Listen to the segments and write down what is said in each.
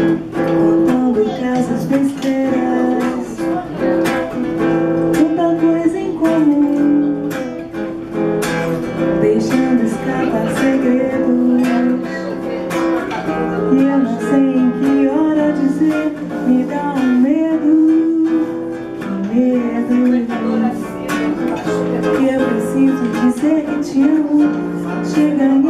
Contando casos besteiras Tanta coisa em comum. Deixando escapar segredos. E eu não sei em que hora dizer Me dá um medo. Que medo. Que eu preciso dizer que te amo. Te ganhar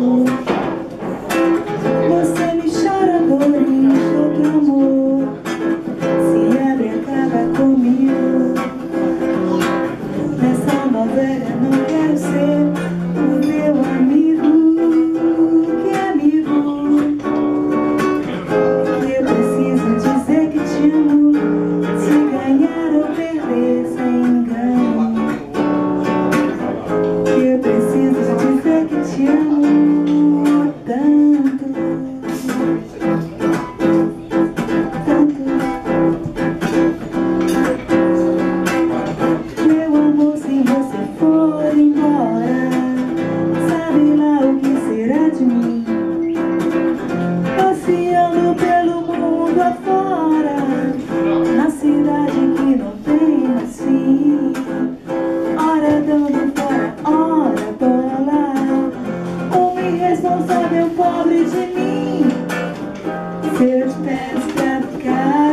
você for embora Sabe lá o que será de mim? Passeando pelo mundo afora Na cidade que não tem mais fim Ora dando fora, ora bola. Um irresponsável pobre de mim. Se eu te peço pra ficar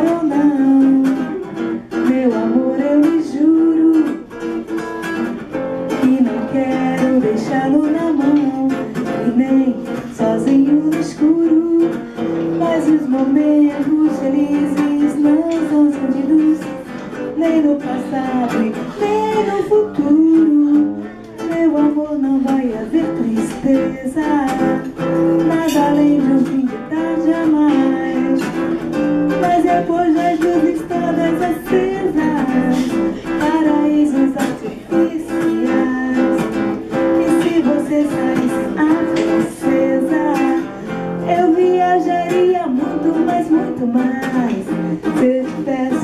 deixá-lo na mão. E nem sozinho no escuro Mas os momentos felizes não são escondidos Nem no passado nem no futuro compromise. Sit there.